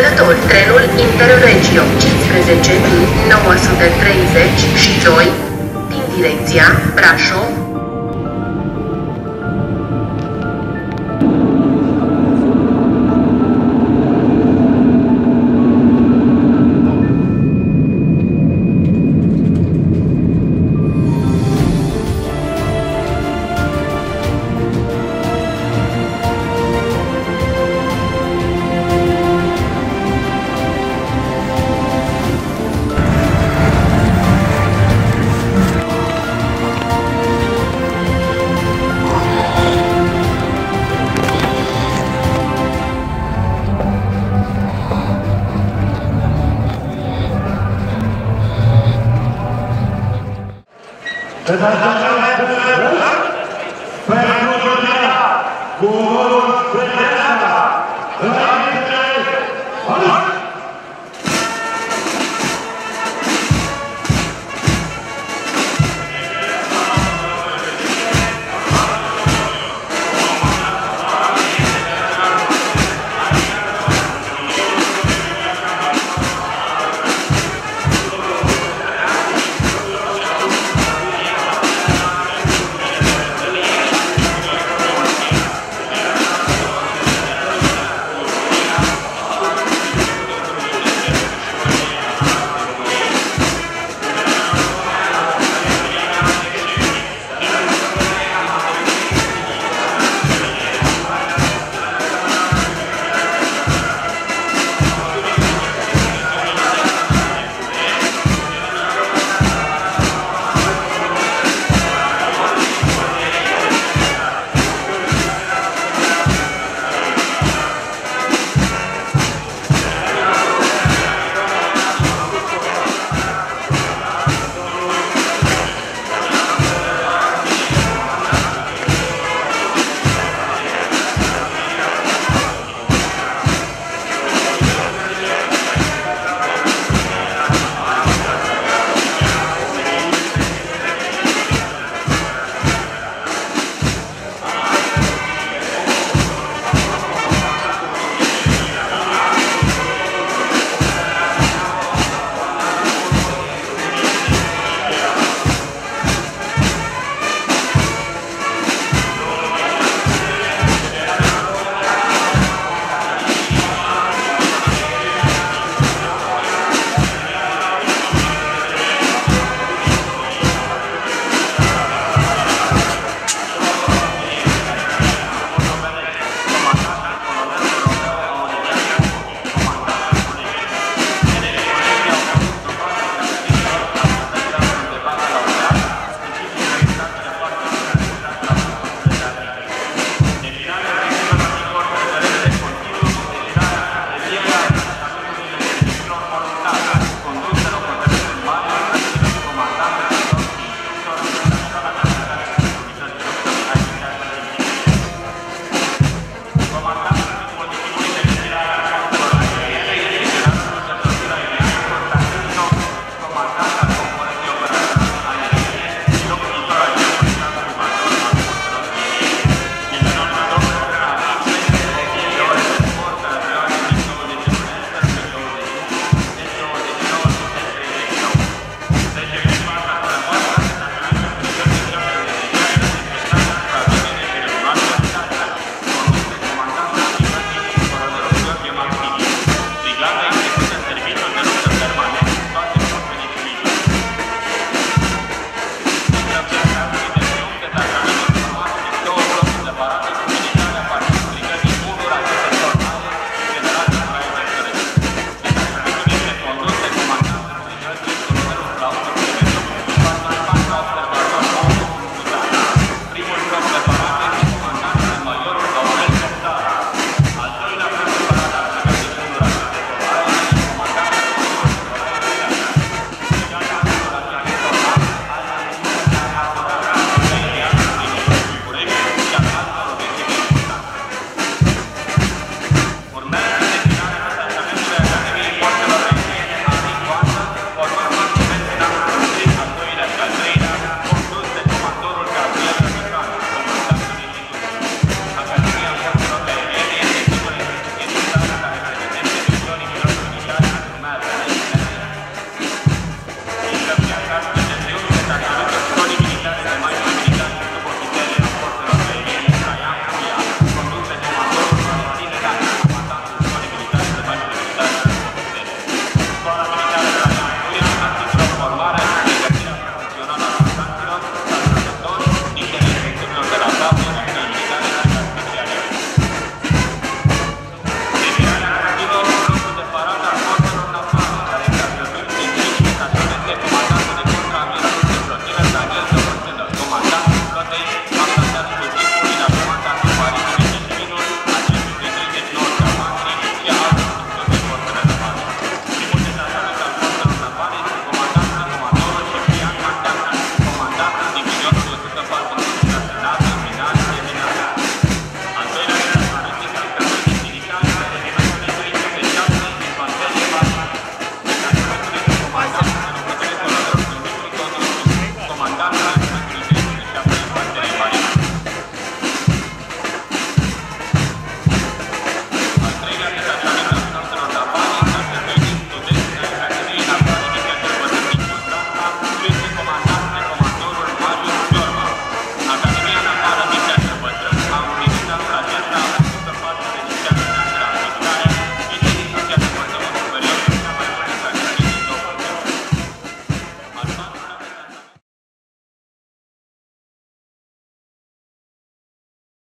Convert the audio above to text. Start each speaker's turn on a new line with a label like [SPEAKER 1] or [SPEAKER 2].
[SPEAKER 1] Călători, trenul Interregio 15930 și 2 din direcția Brașov,
[SPEAKER 2] Gracias.